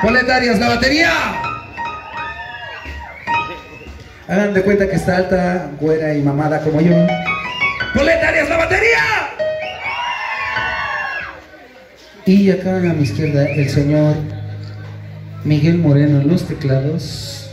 Proletarias, la batería. Hagan de cuenta que está alta, güera y mamada como yo. Proletarias, la batería. Y acá a mi izquierda el señor Miguel Moreno en los teclados.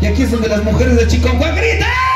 Y aquí es donde las mujeres de Chiconcuá gritan.